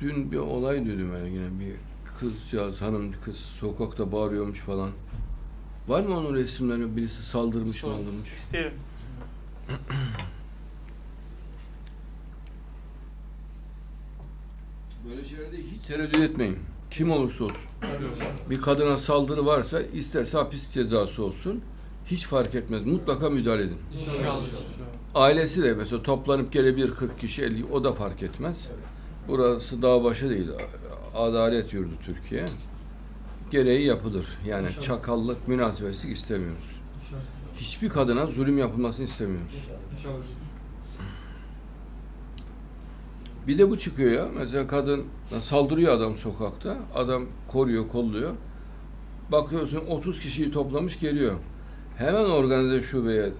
Dün bir olay duydum yani yine bir kızcağız, hanım kız sokakta bağırıyormuş falan. Var mı onun resimleri? Birisi saldırmış mı Sor- aldırmış? İsterim. Böyle şeylerde hiç tereddüt etmeyin. Kim olursa olsun. Bir kadına saldırı varsa isterse hapis cezası olsun. Hiç fark etmez. Mutlaka müdahale edin. İnşallah. Ailesi de mesela toplanıp gelebilir 40 kişi 50 o da fark etmez. Burası dağ başı değil. Adalet yurdu Türkiye. Gereği yapılır. Yani çakallık, münasebetsizlik istemiyoruz. Hiçbir kadına zulüm yapılmasını istemiyoruz. Bir de bu çıkıyor ya. Mesela kadın saldırıyor adam sokakta. Adam koruyor, kolluyor. Bakıyorsun 30 kişiyi toplamış geliyor. Hemen organize şubeye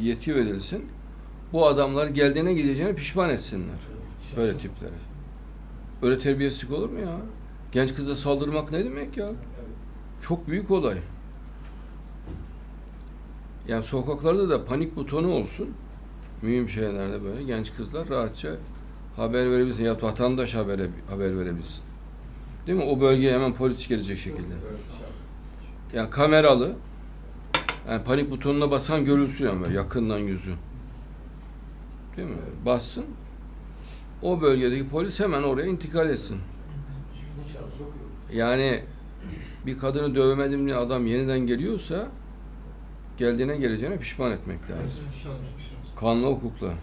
yetki verilsin. Bu adamlar geldiğine gideceğine pişman etsinler. Böyle tipleri. Öyle terbiyesizlik olur mu ya? Genç kıza saldırmak ne demek ya? Çok büyük olay. Yani sokaklarda da panik butonu olsun. Mühim şeylerde böyle genç kızlar rahatça haber verebilsin ya vatandaş habere, haber verebilsin. Değil mi? O bölgeye hemen polis gelecek şekilde. Yani kameralı yani panik butonuna basan görülsün ama yakından yüzü. Değil mi? Bassın. O bölgedeki polis hemen oraya intikal etsin. Yani bir kadını dövmedim diye adam yeniden geliyorsa geldiğine geleceğine pişman etmek lazım. Kanlı hukukla.